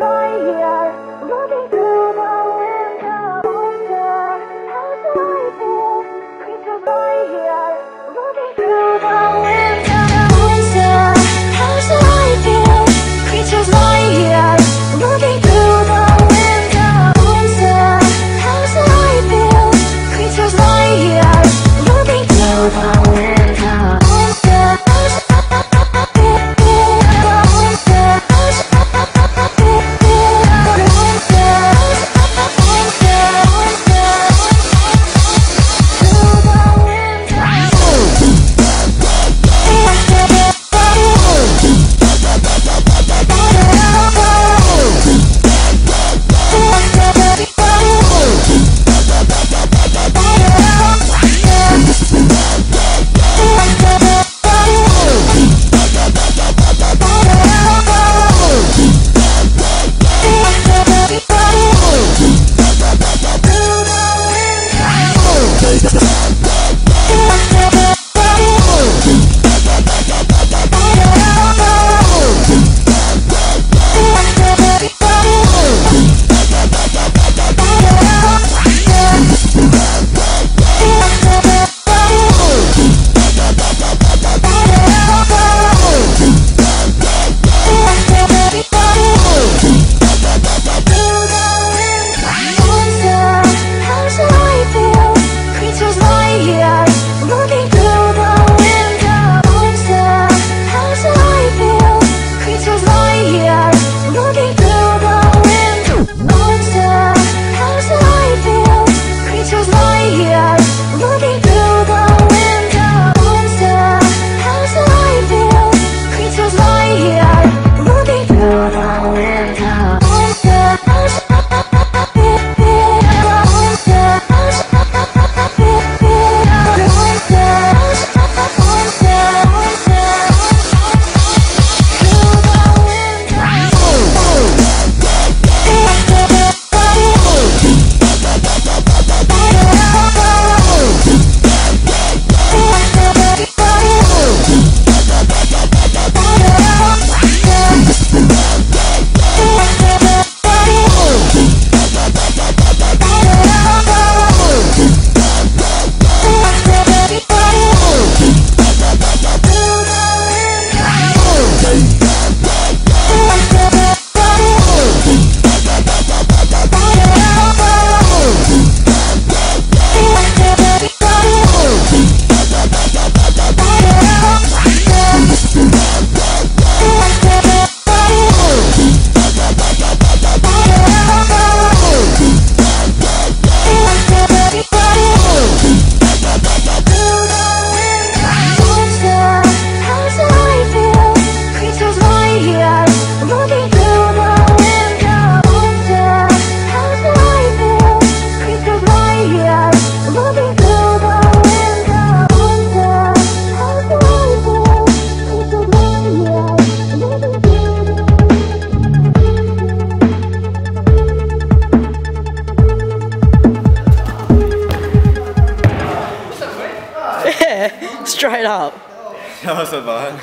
right here, Straight up. That was a bad.